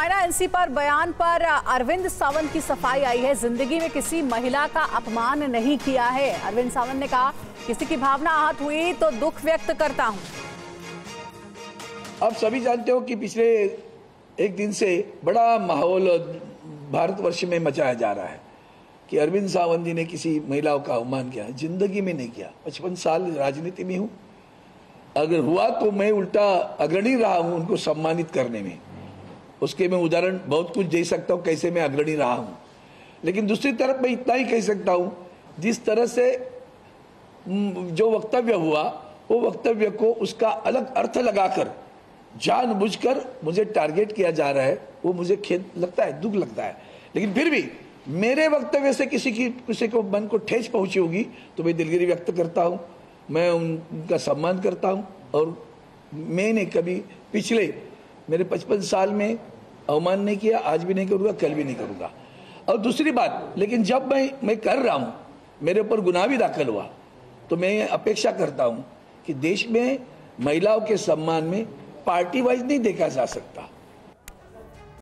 China NC पर बयान पर अरविंद सावंत की सफ़ाई आई है। ज़िंदगी में किसी महिला का अपमान नहीं किया है। अरविंद सावंत ने कहा, किसी की भावना आहत हुई तो दुख व्यक्त करता हूँ। आप सभी जानते हो कि पिछले एक दिन से बड़ा माहौल भारतवर्ष में मचाया जा रहा है कि अरविंद सावंत जी ने किसी महिलाओं का अवमान किया, ज़िंदगी में नहीं किया। पचपन साल राजनीति में हूँ। अगर हुआ तो मैं उल्टा अग्रणी रहा हूँ उनको सम्मानित करने में। उसके मैं उदाहरण बहुत कुछ दे सकता हूँ, कैसे मैं अग्रणी रहा हूँ। लेकिन दूसरी तरफ़ मैं इतना ही कह सकता हूँ, जिस तरह से जो वक्तव्य हुआ, वो वक्तव्य को उसका अलग अर्थ लगाकर, जानबूझकर मुझे टारगेट किया जा रहा है, वो मुझे खेद लगता है, दुख लगता है। लेकिन फिर भी मेरे वक्तव्य से किसी की, किसी को मन को ठेस पहुँची होगी तो मैं दिलगिरी व्यक्त करता हूँ, मैं उनका सम्मान करता हूँ, और मैंने कभी पिछले, मेरे पचपन साल में अवमान नहीं किया, आज भी नहीं करूँगा, कल भी नहीं करूँगा। और दूसरी बात, लेकिन जब मैं मैं कर रहा हूँ, मेरे ऊपर गुनाह भी दाखिल हुआ तो मैं अपेक्षा करता हूँ कि देश में महिलाओं के सम्मान में पार्टी वाइज नहीं देखा जा सकता।